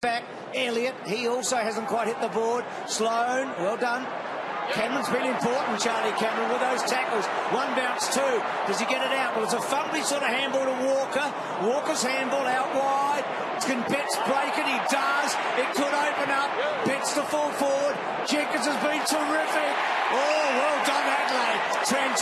back. Elliot. he also hasn't quite hit the board. Sloane, well done. Cameron's been important, Charlie Cameron, with those tackles. One bounce, two. Does he get it out? Well, it's a fumbly sort of handball to Walker. Walker's handball out wide. Can Betts break it? He does. It could open up. Betts to fall forward. Jenkins has been terrific. Oh, well done, Adelaide. Transition.